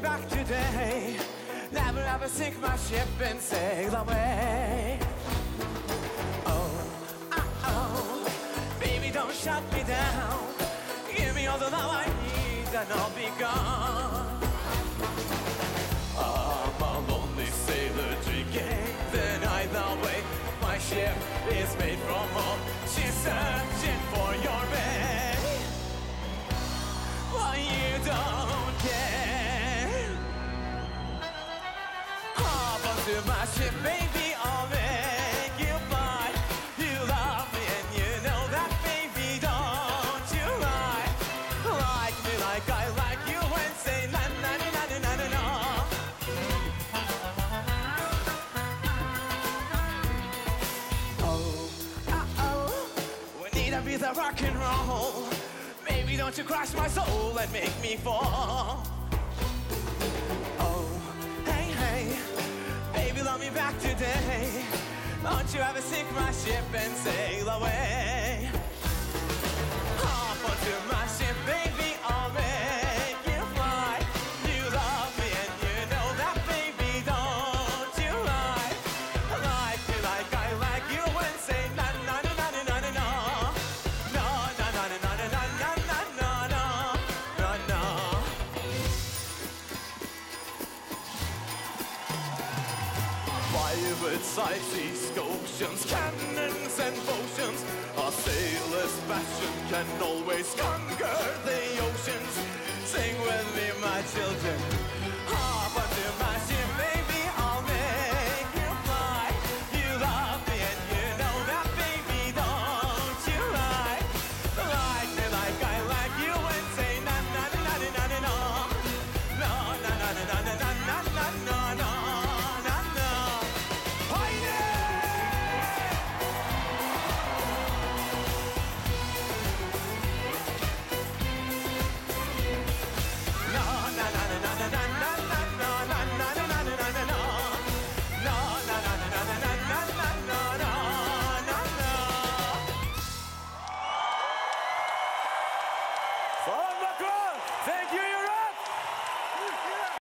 back today. Never ever sink my ship and sail away. Oh, oh, baby, don't shut me down. Give me all the love I need, and I'll be gone. I'm a lonely sailor drinking the night away. My ship is made from all She said. to my ship, baby, all be the rock and roll. Baby, don't you crush my soul and make me fall. Won't you ever my ship and sail away? private sights, Scotians, cannons and potions. Our sailor's passion can always conquer the Thank you.